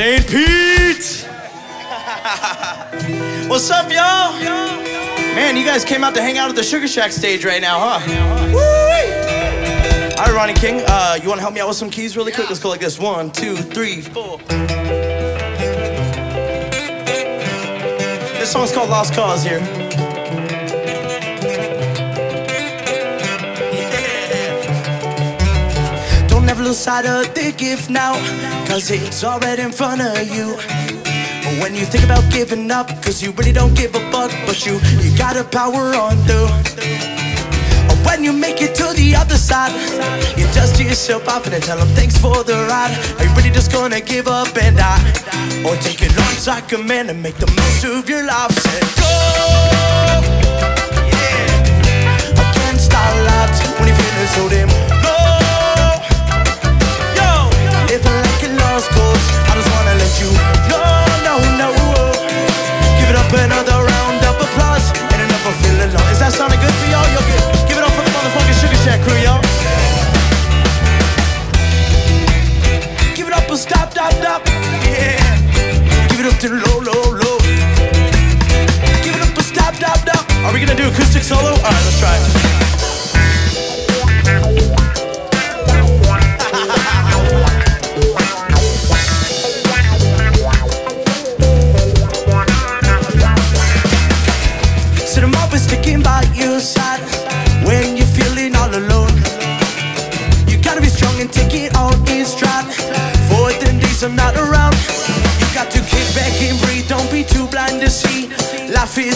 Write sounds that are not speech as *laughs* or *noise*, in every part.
St. Pete. *laughs* What's up, y'all? Man, you guys came out to hang out at the Sugar Shack stage right now, huh? Woo! All right, Ronnie King, uh, you want to help me out with some keys really quick? Let's go like this. One, two, three, four. This song's called Lost Cause here. Ever of the gift now, cause it's already in front of you. When you think about giving up, cause you really don't give a fuck, but you, you gotta power on through. When you make it to the other side, you dust yourself off and tell them thanks for the ride. Are you really just gonna give up and die? Or take it on like a man and make the most of your life? Say go! Yeah. Against our odds when you feel so damn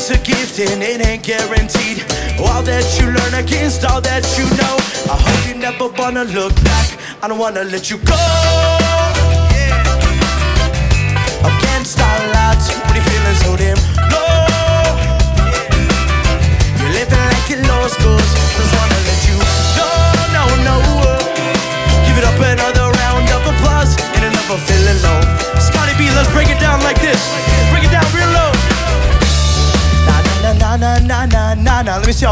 Is a gift and it ain't guaranteed. All that you learn against all that you know. I hope you never wanna look back. I don't wanna let you go. Against all odds, when you're feeling so damn low. You're living like you lost cause Just wanna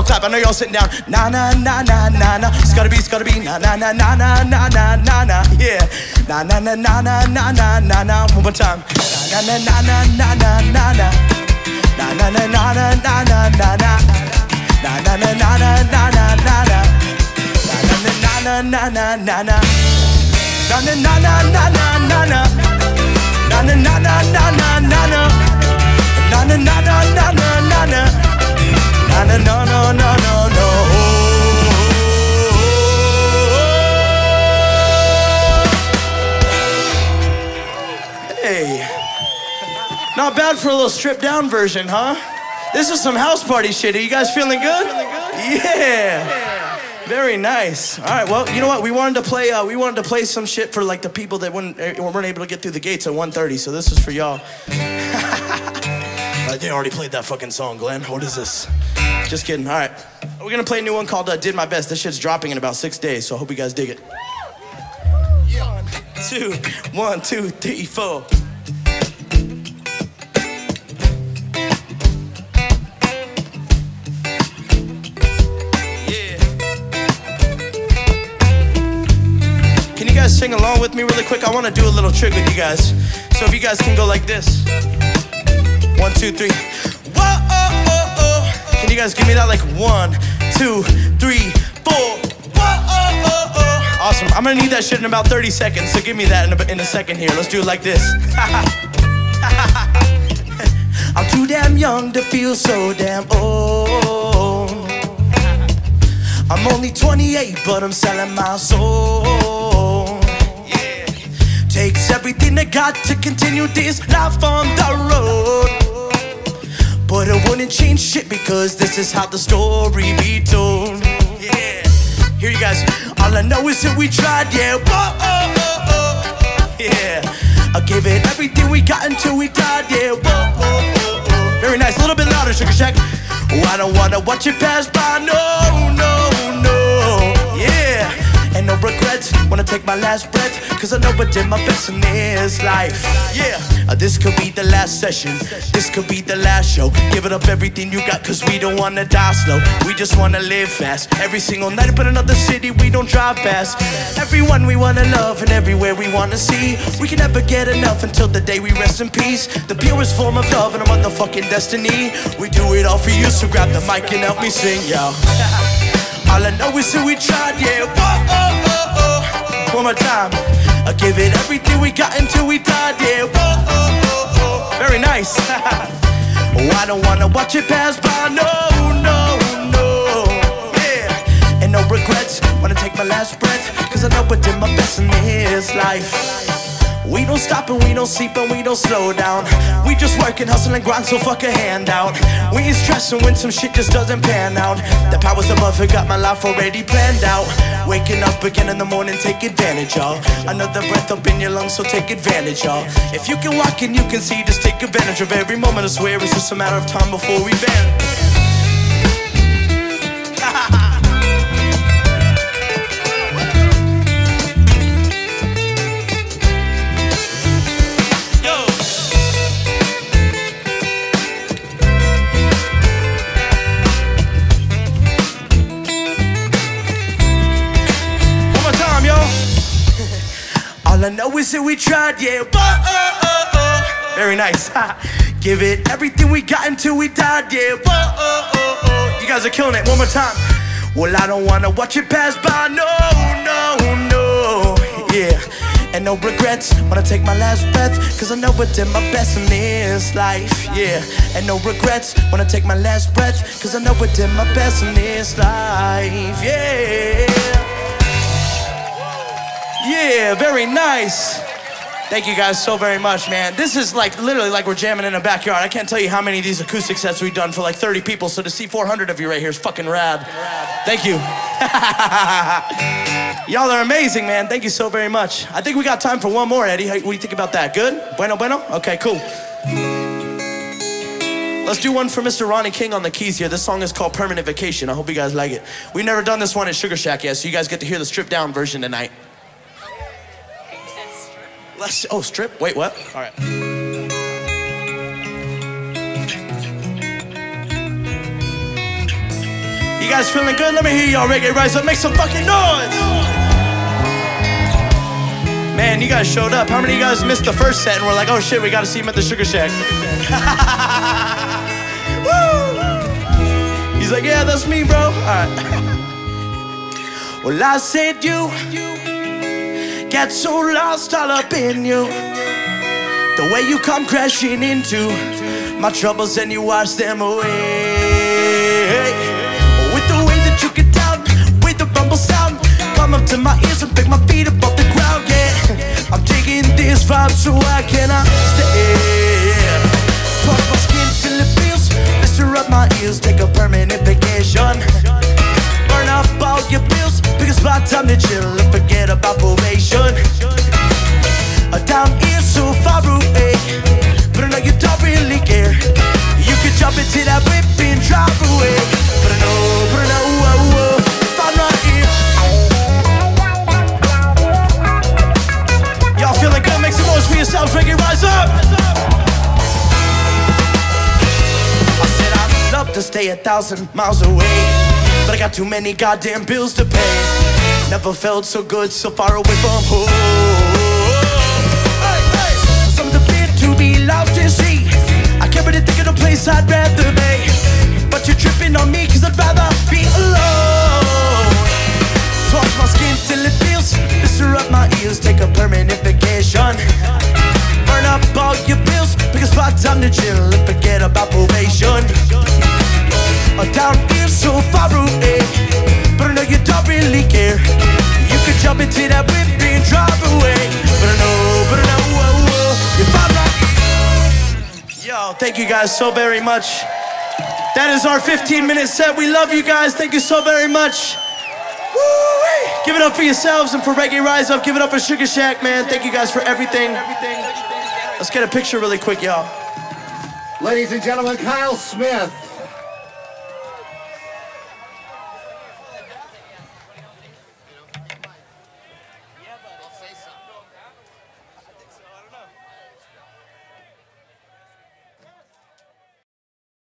y'all clap, I know y'all sitting down Na na na na na na Scotty B, Scotty B Na na na na na na na na na Yeah Na na na na na na na na na One more time na na na na na Na na na na na na na na na Na na na na na na na na na Na na na na na na na Na na na na na na na na Na na na na na na For a little stripped down version, huh? This is some house party shit. Are you guys feeling good? Yeah. Very nice. All right. Well, you know what? We wanted to play. Uh, we wanted to play some shit for like the people that wouldn't, uh, weren't able to get through the gates at 1:30. So this is for y'all. *laughs* Uh, they already played that fucking song, Glenn. What is this? Just kidding. All right. We're gonna play a new one called uh, "Did My Best." This shit's dropping in about six days, so I hope you guys dig it. One, two, one, two, three, four. Can you guys sing along with me really quick? I want to do a little trick with you guys. So if you guys can go like this. One, two, three. Whoa, oh, oh, oh. Can you guys give me that like one, two, three, four. Whoa, oh, oh, oh. Awesome. I'm gonna need that shit in about 30 seconds, so give me that in a, in a second here. Let's do it like this. *laughs* I'm too damn young to feel so damn old. I'm only 28, but I'm selling my soul. Takes everything I got to continue this life on the road. But I wouldn't change shit because this is how the story be told. Yeah. Here you guys. All I know is that we tried, yeah. Whoa, oh, oh, oh. Yeah. I gave it everything we got until we died, yeah. Whoa, oh, oh, oh. Very nice. A little bit louder, Sugar Shack. Oh, I don't wanna watch it pass by, no, no. And no regrets. Wanna take my last breath, cause I know I did my best in this life. Yeah, uh, this could be the last session, this could be the last show. Give it up everything you got, cause we don't wanna die slow. We just wanna live fast. Every single night in another city, we don't drive past. Everyone we wanna love and everywhere we wanna see. We can never get enough until the day we rest in peace. The purest form of love and a motherfucking destiny. We do it all for you, so grab the mic and help me sing, yo. *laughs* All I know is that we tried, yeah. Whoa, oh, oh, oh. One more time. I give it everything we got until we died, yeah. Whoa, oh, oh, oh. Very nice. *laughs* oh, I don't wanna watch it pass by, no, no, no. Yeah. And no regrets. Wanna take my last breath, cause I know I did my best in this life. We don't stop and we don't sleep and we don't slow down. We just work and hustle and grind, so fuck a handout. We ain't stressing when some shit just doesn't pan out. The powers above have got my life already planned out. Waking up again in the morning, take advantage, y'all. Another breath up in your lungs, so take advantage, y'all. If you can walk and you can see, just take advantage of every moment. I swear it's just a matter of time before we vanish. All I know is that we tried, yeah. Whoa. Very nice. Give it everything we got until we died, yeah. Whoa. You guys are killing it. One more time. Well, I don't wanna watch it pass by. No, no, no. Yeah. And no regrets. Wanna take my last breath. Cause I know I did my best in this life. Yeah. And no regrets. Wanna take my last breath. Cause I know I did my best in this life. Yeah. Yeah, very nice. Thank you guys so very much, man. This is like literally like we're jamming in a backyard. I can't tell you how many of these acoustic sets we've done for like 30 people. So to see 400 of you right here is fucking rad. Thank you. *laughs* Y'all are amazing, man. Thank you so very much. I think we got time for one more, Eddie. What do you think about that? Good? Bueno, bueno? Okay, cool. Let's do one for Mr. Ronnie King on the keys here. This song is called Permanent Vacation. I hope you guys like it. We've never done this one at Sugar Shack yet, so you guys get to hear the stripped down version tonight. Oh, strip? Wait, what? All right. You guys feeling good? Let me hear y'all reggae rise up. Make some fucking noise. Man, you guys showed up. How many of you guys missed the first set and were like, oh shit, we gotta see him at the Sugar Shack? *laughs* Woo! He's like, yeah, that's me, bro. All right. *laughs* Well, I said you get so lost all up in you. The way you come crashing into my troubles and you wash them away. With the way that you get down, with the rumble sound, come up to my ears and pick my feet up off the ground. Yeah, I'm taking this vibe so I cannot stay. Touch my skin till it feels, listen up my ears, take a permanent vacation. Burn up all your bills, because by the time to chill and forget about probation. Uh, down here so far away, but I know you don't really care. You could jump into that whip and drive away, but I know, but I know, oh, oh, if. Y'all feeling good? Make some noise for yourselves. It rise up. I said I'd love to stay a thousand miles away, but I got too many goddamn bills to pay. Never felt so good, so far away from home. Hey, hey. To be lost to see. I can't really think of a place I'd rather be. But you're tripping on me, cause I'd rather be alone. Touch my skin till it feels, listen up my ears, take a permanent vacation. Burn up all your bills, because by the time to chill and forget about probation. Uh, down here so far away, but I know you don't really care. You could jump into that whip and drive away, but I know, but I know, oh, oh, if I'm Yo, thank you guys so very much. That is our 15 minute set. We love you guys. Thank you so very much. Give it up for yourselves and for Reggae Rise Up. Give it up for Sugar Shack, man. Thank you guys for everything. Let's get a picture really quick, y'all. Ladies and gentlemen, Kyle Smith.